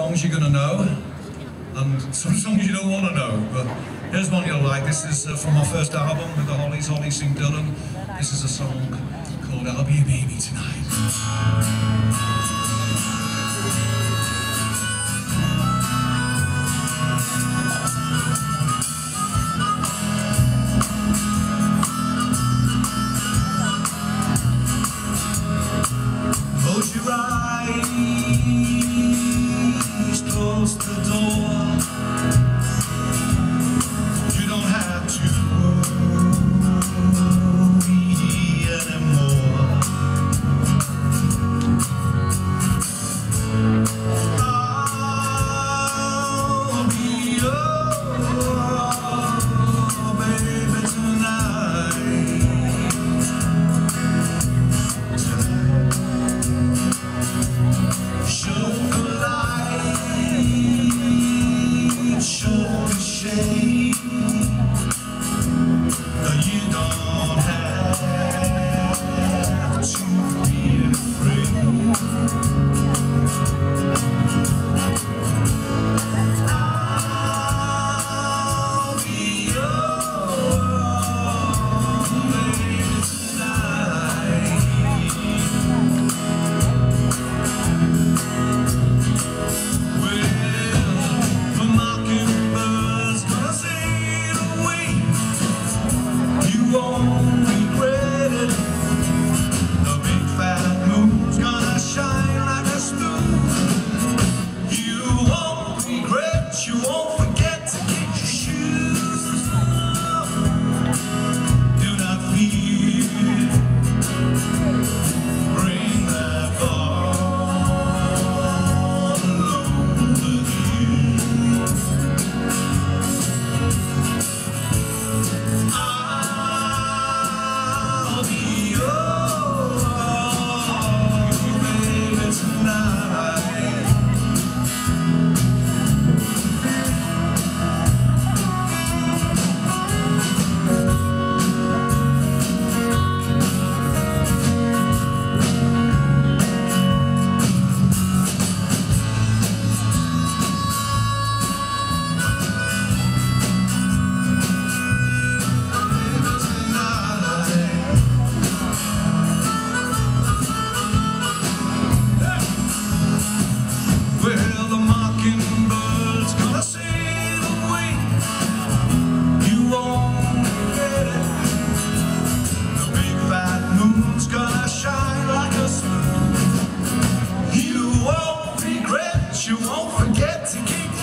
songs you're going to know and some songs you don't want to know. But here's one you'll like. This is uh, from our first album with the Hollies, Holly Sing Dylan. This is a song called I'll Be a Baby Tonight. forget to keep